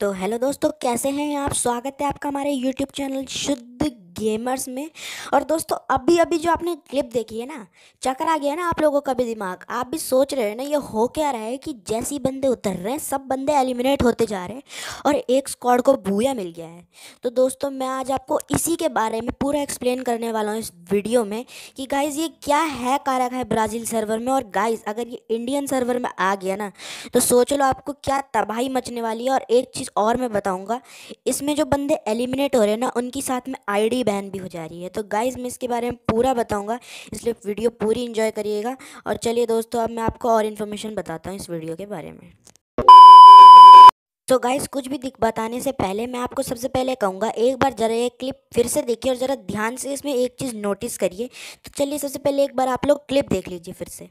तो हेलो दोस्तों कैसे हैं आप स्वागत है आपका हमारे यूट्यूब चैनल शुद्ध गेमर्स में। और दोस्तों अभी अभी जो आपने क्लिप देखी है ना चक्कर आ गया ना आप लोगों का भी दिमाग। आप भी सोच रहे हैं ना, ये हो क्या रहा है कि जैसे ही बंदे उतर रहे हैं, सब बंदे एलिमिनेट होते जा रहे हैं और एक स्क्वाड को भूया मिल गया है। तो दोस्तों, मैं आज आपको इसी के बारे में पूरा एक्सप्लेन करने वाला हूँ इस वीडियो में कि गाइज़ ये क्या है कारक है ब्राज़ील सर्वर में? और गाइज़ अगर ये इंडियन सर्वर में आ गया ना तो सोच लो आपको क्या तबाही मचने वाली है। और एक चीज़ और मैं बताऊँगा, इसमें जो बंदे एलिमिनेट हो रहे हैं ना, उनकी साथ में आईडी बैन भी हो जा रही है। तो गाइज़ मैं इसके बारे में पूरा बताऊँगा, इसलिए वीडियो पूरी इन्जॉय करिएगा। और चलिए दोस्तों, अब मैं आपको और इन्फॉर्मेशन बताता हूँ इस वीडियो के बारे में। तो गाइस कुछ भी दिख बताने से पहले मैं आपको सबसे पहले कहूँगा, एक बार ज़रा ये क्लिप फिर से देखिए और ज़रा ध्यान से इसमें एक चीज़ नोटिस करिए। तो चलिए सबसे पहले एक बार आप लोग क्लिप देख लीजिए फिर से।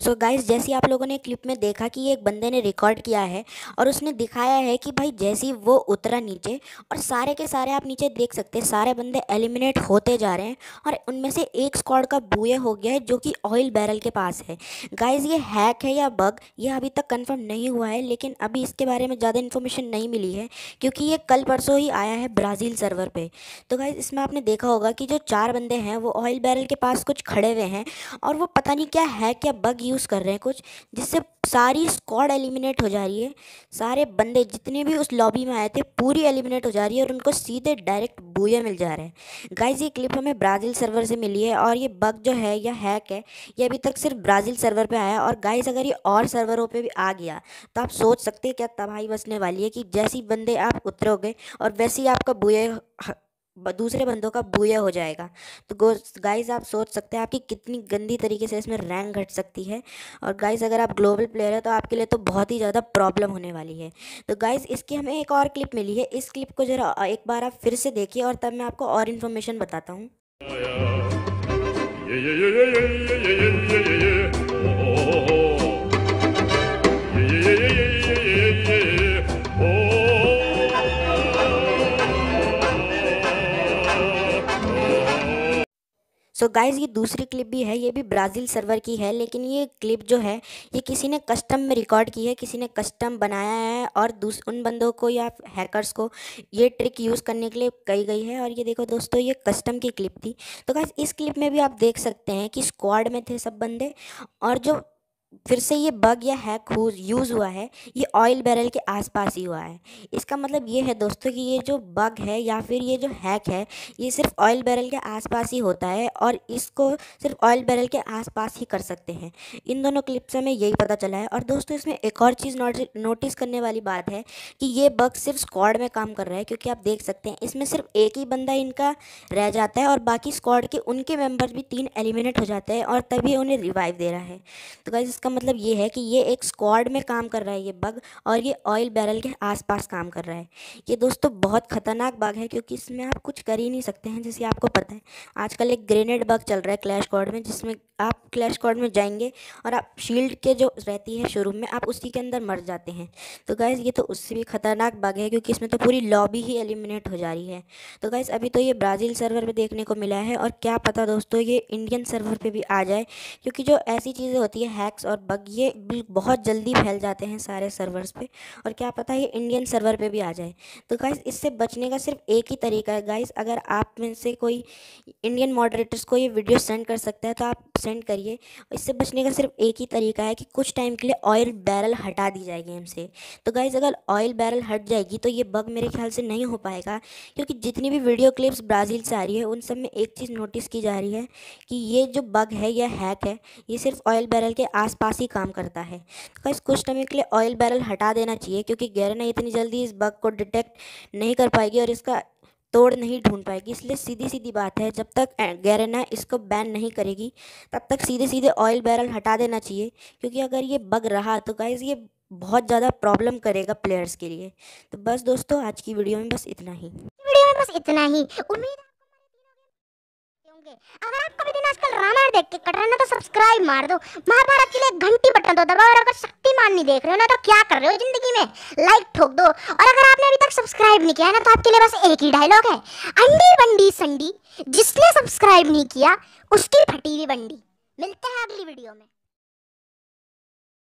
सो so गाइस जैसे आप लोगों ने क्लिप में देखा कि एक बंदे ने रिकॉर्ड किया है और उसने दिखाया है कि भाई जैसे वो उतरा नीचे और सारे के सारे आप नीचे देख सकते हैं, सारे बंदे एलिमिनेट होते जा रहे हैं और उनमें से एक स्क्वाड का बुए हो गया है जो कि ऑयल बैरल के पास है। गाइज़ ये हैक है या बग ये अभी तक कन्फर्म नहीं हुआ है, लेकिन अभी इसके बारे में ज़्यादा इन्फॉर्मेशन नहीं मिली है क्योंकि ये कल परसों ही आया है ब्राज़ील सर्वर पर तो गाइज़ इसमें आपने देखा होगा कि जो चार बंदे हैं, वो ऑयल बैरल के पास कुछ खड़े हुए हैं और वो पता नहीं क्या हैक या बग यूज़ कर रहे हैं कुछ, जिससे सारी स्क्वाड एलिमिनेट हो जा रही है। सारे बंदे जितने भी उस लॉबी में आए थे, पूरी एलिमिनेट हो जा रही है और उनको सीधे डायरेक्ट बूया मिल जा रहा है। गाइज़ ये क्लिप हमें ब्राज़ील सर्वर से मिली है और ये बग जो है, या हैक है, ये अभी तक सिर्फ़ ब्राज़ील सर्वर पे आया और गाइज़ अगर ये और सर्वरों पे भी आ गया तो आप सोच सकते हैं क्या तबाही बसने वाली है कि जैसी बंदे आप उतरोगे और वैसे ही आपका बुया दूसरे बंदों का बुया हो जाएगा तो गाइस आप सोच सकते हैं आपकी कितनी गंदी तरीके से इसमें रैंक घट सकती है और गाइस अगर आप ग्लोबल प्लेयर है तो आपके लिए तो बहुत ही ज़्यादा प्रॉब्लम होने वाली है तो गाइस इसकी हमें एक और क्लिप मिली है इस क्लिप को ज़रा एक बार आप फिर से देखिए और तब मैं आपको और इन्फॉर्मेशन बताता हूँ सो so गाइज़ ये दूसरी क्लिप भी है, ये भी ब्राज़ील सर्वर की है, लेकिन ये क्लिप जो है, ये किसी ने कस्टम में रिकॉर्ड की है, किसी ने कस्टम बनाया है और दूस, उन बंदों को या हैकर्स को ये ट्रिक यूज़ करने के लिए कही गई है। और ये देखो दोस्तों, ये कस्टम की क्लिप थी। तो गाइज़ इस क्लिप में भी आप देख सकते हैं कि स्क्वाड में थे सब बंदे और जो फिर से ये बग या हैक यूज़ हुआ है, ये ऑयल बैरल के आसपास ही हुआ है। इसका मतलब ये है दोस्तों कि ये जो बग है या फिर ये जो हैक है, ये सिर्फ़ ऑयल बैरल के आसपास ही होता है और इसको सिर्फ़ ऑयल बैरल के आसपास ही कर सकते हैं। इन दोनों क्लिप से हमें यही पता चला है और दोस्तों इसमें एक और चीज़ नोटिस करने वाली बात है कि ये बग सिर्फ़ स्क्वाड में काम कर रहा है क्योंकि आप देख सकते हैं, इसमें सिर्फ़ एक ही बंदा इनका रह जाता है और बाकी स्क्वाड के उनके मेंबर भी तीन एलिमिनेट हो जाते हैं और तभी उन्हें रिवाइव दे रहा है। तो गाइज़ इसका मतलब ये है कि ये एक स्क्वाड में काम कर रहा है ये बग और ये ऑयल बैरल के आसपास काम कर रहा है। ये दोस्तों बहुत ख़तरनाक बग है क्योंकि इसमें आप कुछ कर ही नहीं सकते हैं, जैसे आपको पता है। आजकल एक ग्रेनेड बग चल रहा है क्लैश कॉर्ड में, जिसमें आप क्लैश कॉर्ड में जाएँगे और आप शील्ड के जो रहती है शोरूम में, आप उसी के अंदर मर जाते हैं। तो गैस ये तो उससे भी ख़तरनाक बग है क्योंकि इसमें तो पूरी लॉबी ही एलिमिनेट हो जा रही है। तो गैस अभी तो ये ब्राज़ील सर्वर पर देखने को मिला है और क्या पता दोस्तों ये इंडियन सर्वर पर भी आ जाए, क्योंकि जो ऐसी चीज़ें होती है हैक्स और बग ये बहुत जल्दी फैल जाते हैं सारे सर्वर्स पे। और क्या पता ये इंडियन सर्वर पे भी आ जाए। तो गाइस इससे बचने का सिर्फ़ एक ही तरीका है। गाइस अगर आप में से कोई इंडियन मॉडरेटर्स को ये वीडियो सेंड कर सकता है तो आप सेंड करिए। इससे बचने का सिर्फ़ एक ही तरीका है कि कुछ टाइम के लिए ऑयल बैरल हटा दी जाएगी गेम से। तो गाइज़ अगर ऑयल बैरल हट जाएगी तो ये बग मेरे ख्याल से नहीं हो पाएगा। क्योंकि जितनी भी वीडियो क्लिप्स ब्राज़ील से आ रही है, उन सब में एक चीज़ नोटिस की जा रही है कि ये जो बग है या हैक है। ये सिर्फ़ ऑयल बैरल के आसपास ही काम करता है। तो गाइस कुछ टाइम के लिए ऑयल बैरल हटा देना चाहिए क्योंकि गैरना इतनी जल्दी इस बग को डिटेक्ट नहीं कर पाएगी और इसका तोड़ नहीं ढूंढ पाएगी। इसलिए सीधी सीधी बात है, जब तक गैरना इसको बैन नहीं करेगी, तब तक सीधे सीधे ऑयल बैरल हटा देना चाहिए। क्योंकि अगर ये बग रहा तो गाइज़ ये बहुत ज़्यादा प्रॉब्लम करेगा प्लेयर्स के लिए। तो बस दोस्तों, आज की वीडियो में बस इतना ही। वीडियो में बस इतना ही। उम्मीद होंगे अगर आपको भी दिन आजकल रामायण देख के कट रहे हो ना तो सब्सक्राइब मार दो महाभारत के लिए घंटी बटन दो दबाओ और अगर शक्तिमान नहीं देख रहे हो ना तो क्या कर रहे हो ज़िंदगी में लाइक ठोक दो और अगर आपने अभी तक सब्सक्राइब नहीं किया है ना तो आपके लिए बस एक ही डायलॉग है अंडी बंडी संडी जिसने सब्सक्राइब नहीं किया उसकी फटी हुई बंडी मिलते हैं अगली वीडियो में